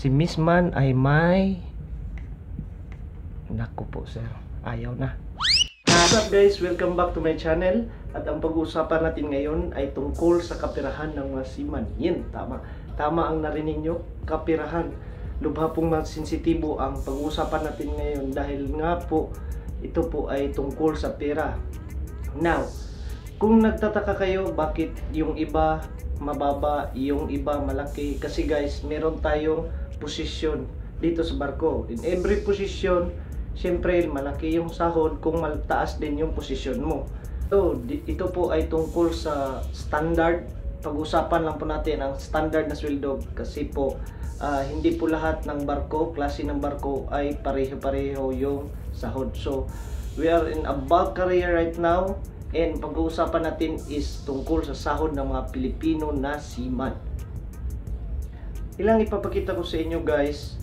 Si Miss Man ay may Naku po sir, ayaw na. What's up guys? Welcome back to my channel. At ang pag-uusapan natin ngayon ay tungkol sa kapirahan ng mga seaman. Yan, tama. Tama ang narinig nyo, kapirahan. Lubha pong sensitibo ang pag-uusapan natin ngayon dahil nga po ito po ay tungkol sa pera. Now, kung nagtataka kayo bakit yung iba mababa, yung iba malaki kasi guys, meron tayong posisyon dito sa barko. In every position, syempre malaki yung sahod kung maltaas din yung posisyon mo. So, ito po ay tungkol sa standard. Pag-usapan lang po natin ang standard na sweldo kasi po ah, hindi po lahat ng barko, klase ng barko ay pareho-pareho yung sahod. So, we are in a bulk career right now and pag-uusapan natin is tungkol sa sahod ng mga Pilipino na seaman. Ilang ipapakita ko sa inyo guys,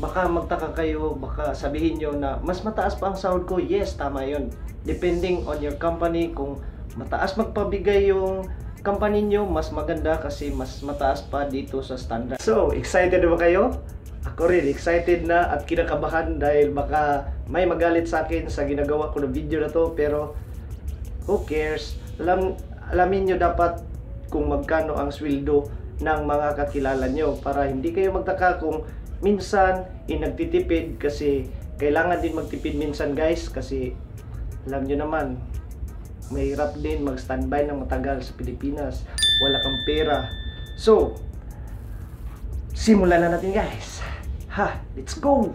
baka magtaka kayo, baka sabihin nyo na mas mataas pa ang sahod ko. Yes, tama yun. Depending on your company, kung mataas magpabigay yung company nyo, mas maganda kasi mas mataas pa dito sa standard. So, excited ba kayo? Ako rin, excited na at kinakabahan dahil baka may magalit sa akin sa ginagawa ko ng video na to pero who cares? Alam, alamin nyo dapat kung magkano ang sweldo ng mga kakilala nyo para hindi kayo magtaka kung minsan eh, nagtitipid kasi kailangan din magtipid minsan guys kasi alam nyo naman mahirap din mag-standby ng matagal sa Pilipinas. Wala kang pera. So simulan na natin guys. Ha let's go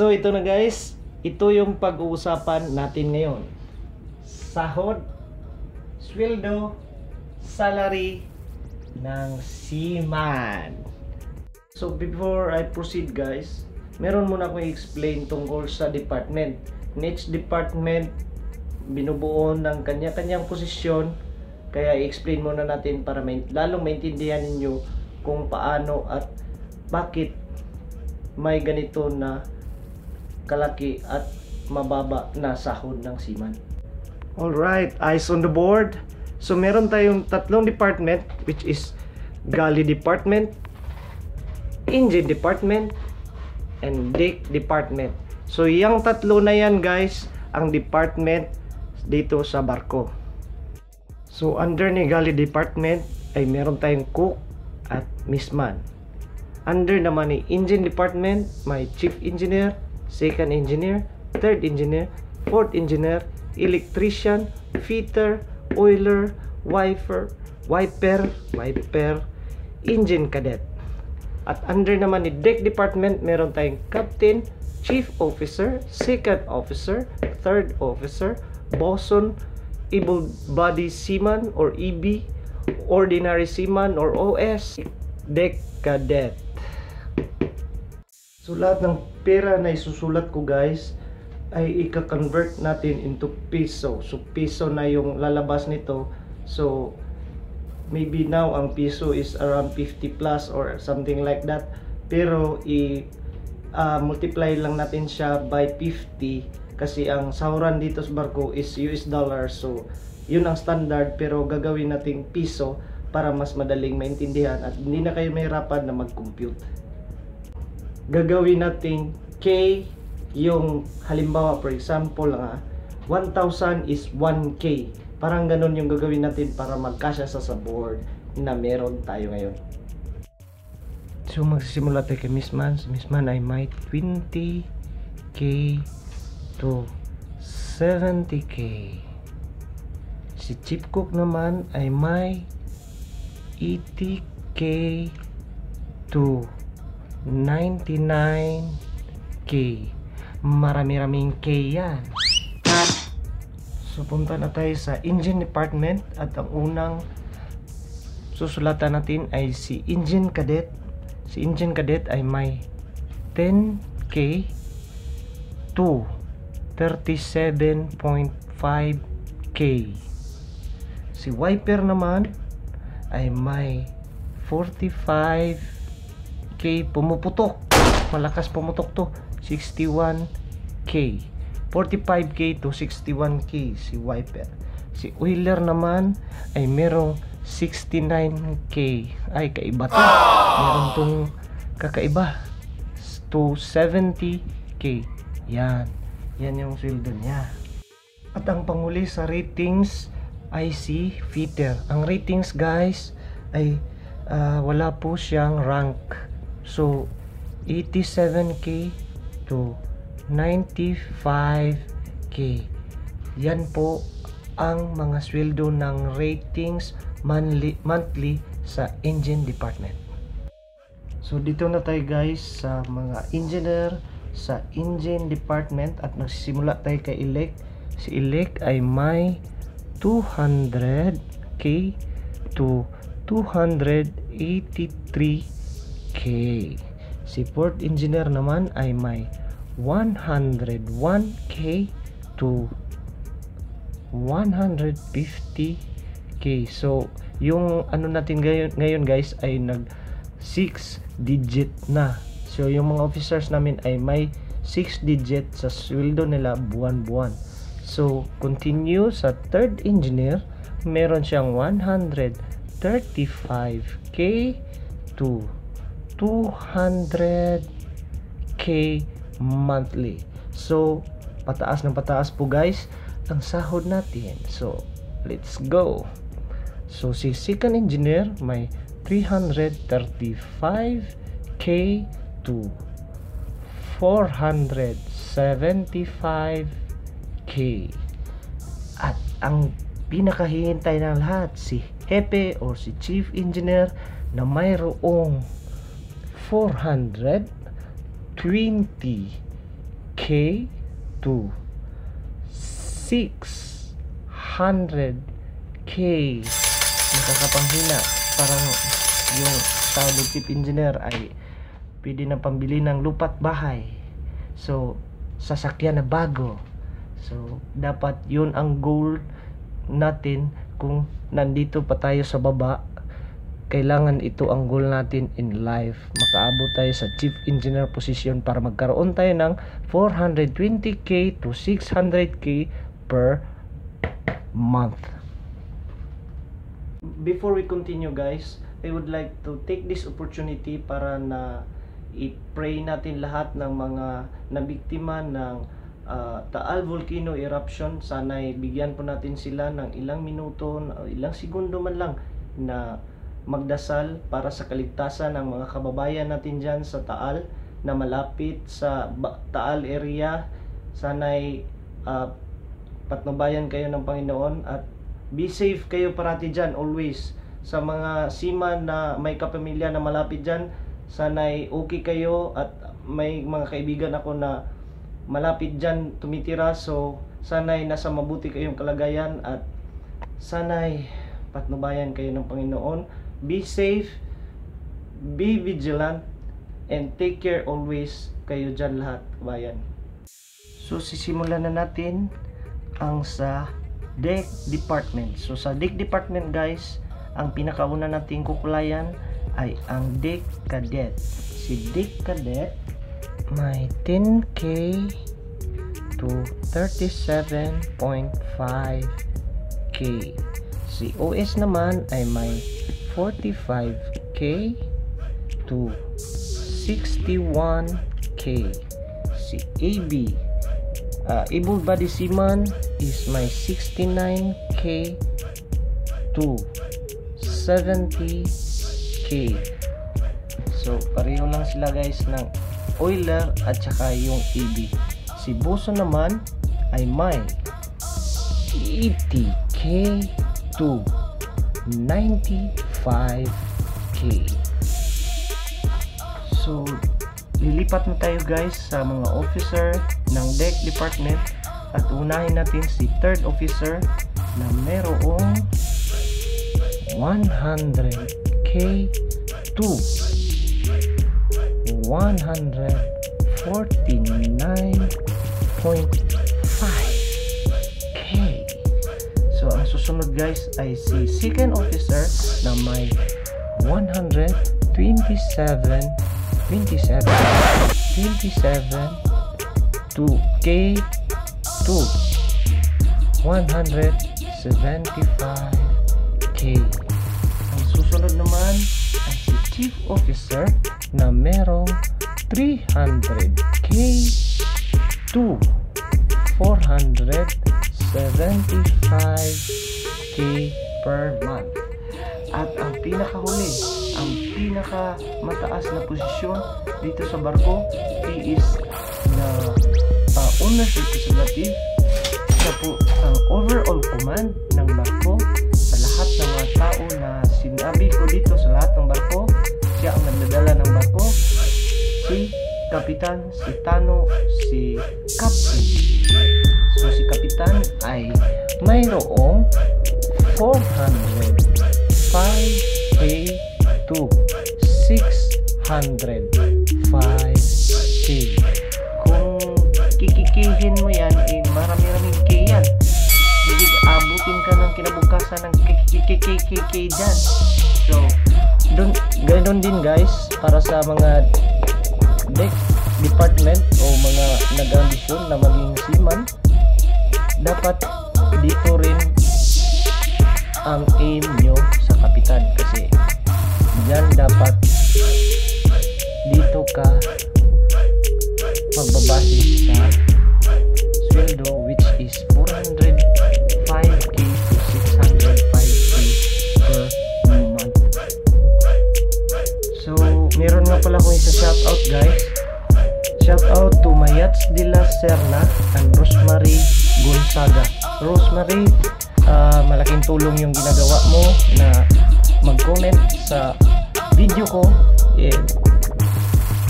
So ito na guys, ito yung pag-uusapan natin ngayon. Sahod, sweldo, salary ng seaman. So before I proceed guys, meron muna akong i-explain tungkol sa department. Each department, binubuo ng kanya-kanyang posisyon. Kaya i-explain muna natin para may, lalong maintindihan ninyo kung paano at bakit may ganito na kalaki at mababa na sahod ng seaman. Alright, eyes on the board. So meron tayong tatlong department which is galley department, engine department, and deck department. So yung tatlo na yan guys, ang department dito sa barko. So under ni galley department ay meron tayong cook at missman. Under naman ni engine department, may chief engineer, second engineer, third engineer, fourth engineer, electrician, fitter, oiler, wiper, wiper, wiper, engine cadet. At under naman ni deck department, meron tayong captain, chief officer, second officer, third officer, bosun, able body seaman or EB, ordinary seaman or OS, deck cadet. So lahat ng pera na isusulat ko guys ay ika-convert natin into peso. So peso na yung lalabas nito. So maybe now ang peso is around 50 plus or something like that. Pero i ah, multiply lang natin siya by 50 kasi ang sahuran dito sa barko is US dollar. So yun ang standard pero gagawin nating piso para mas madaling maintindihan at hindi na kayo mahirapan na mag-compute gagawin natin K yung halimbawa for example nga 1,000 is 1K parang ganun yung gagawin natin para magkasya sa sa board na meron tayo ngayon. So magsisimula tayo kay Miss Man Miss Man ay may 20K to 70K si Chief Cook naman ay may 80K to 99K. Marami-raming K yan. So, punta na tayo sa engine department at ang unang susulatan natin ay si engine cadet. Si engine cadet ay may 10K to 37.5K. Si wiper naman ay may 45 K pumuputok malakas pumutok to 61K 45k to 61k si Wiper. Si Wheeler naman ay merong 69k. Ay, kaiba to. Meron tong kakaiba. To 70k. Yan. Yan yung sweldo niya. At ang panguli sa ratings ay si Fitter. Ang ratings guys ay uh, wala po siyang rank. So, 87k to 95k. Yan po ang mga sweldo ng ratings monthly, monthly sa engine department. So dito na tayo guys sa mga engineer sa engine department at nagsisimula tayo kay elect. Si elect ay may 200k to 283k. Si port engineer naman ay may 101k to 150k. So, yung ano natin ngayon, ngayon guys ay nag 6 digit na. So, yung mga officers namin ay may 6 digit sa sweldo nila buwan-buwan. So, continue sa third engineer, meron siyang 135k to 200k monthly. So, pataas ng pataas po guys ang sahod natin. So, let's go. So, si second engineer may 335k to 475k. At ang pinakahihintay ng lahat, si Hepe or si Chief Engineer na mayroong 420k to 600k nakakapanghina. Parang yung ng chief engineer ay pwede na pambili ng lupat bahay. So sasakyan na bago. So dapat yun ang goal natin kung nandito pa tayo sa baba kailangan ito ang goal natin in life. Makaabot tayo sa chief engineer position para magkaroon tayo ng 420k to 600k per month. Before we continue guys, I would like to take this opportunity para na i-pray natin lahat ng mga nabiktima ng uh, Taal Volcano Eruption. Sana'y bigyan po natin sila ng ilang minuto, ilang segundo man lang na magdasal para sa kaligtasan ng mga kababayan natin dyan sa Taal na malapit sa Taal area. Sana'y uh, patnubayan kayo ng Panginoon at be safe kayo parati dyan always. Sa mga seaman na may kapamilya na malapit dyan, sana'y okay kayo at may mga kaibigan ako na malapit dyan tumitira so sana'y nasa mabuti kayong kalagayan at sana'y patnubayan kayo ng Panginoon Be safe, be vigilant, and take care always kayo dyan lahat, bayan. So, sisimulan na natin ang sa deck department. So, sa deck department guys, ang pinakauna nating kukulayan ay ang deck cadet. Si deck cadet may 10k to 37.5k. Si OS naman ay may 45k to 61k si AB uh, able body seaman is my 69k to 70k so pareho lang sila guys ng oiler at saka yung AB si Boso naman ay may 80k to 95k so lilipat na tayo guys sa mga officer ng deck department at unahin natin si third officer na merong 100k to 149.5 susunod guys ay si second officer na may 127 27 27 2k 2 175k ang susunod naman ay si chief officer na merong 300k 2 400 75k per month. At ang pinakahuli, ang pinaka mataas na posisyon dito sa barko, he is na uh, owner's representative. Siya po ang overall command ng barko sa lahat ng mga tao na sinabi ko dito sa lahat ng barko. Siya ang nagdadala ng barko. Si Kapitan, si Tano, si Captain Kapitan ay mayroong 405k to 605k. Kung kikikihin mo yan, eh marami-raming k yan. Hindi abutin ka ng kinabukasan ng kikikikikik dyan. So, dun, ganun din guys, para sa mga deck department o mga nag-ambisyon na maging seaman, dapat dito rin ang aim nyo sa kapitan kasi dyan dapat dito ka magbabase sa sweldo which is 405k to 605k per month. So meron nga pala akong isa shoutout guys. Shoutout to Mayats de la Serna and Gonzaga Rosemary uh, malaking tulong yung ginagawa mo na mag-comment sa video ko and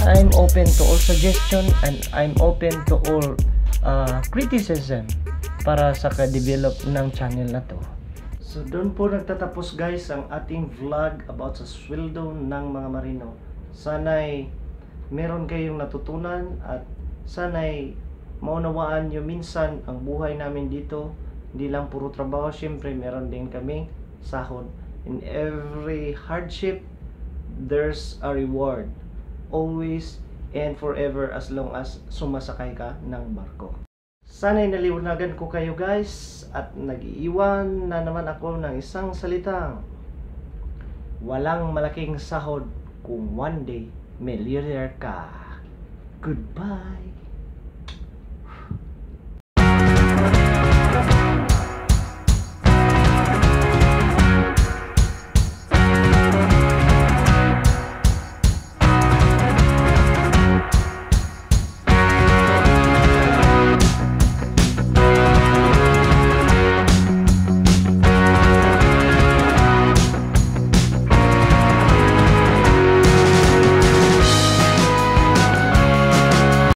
I'm open to all suggestion and I'm open to all uh, criticism para sa ka-develop ng channel na to. So doon po nagtatapos guys ang ating vlog about sa sweldo ng mga marino. Sana'y meron kayong natutunan at sana'y maunawaan nyo minsan ang buhay namin dito hindi lang puro trabaho, syempre meron din kami sahod. In every hardship, there's a reward. Always and forever as long as sumasakay ka ng barko. Sana'y naliwanagan ko kayo guys at nag-iwan na naman ako ng isang salitang walang malaking sahod kung one day millionaire ka. Goodbye!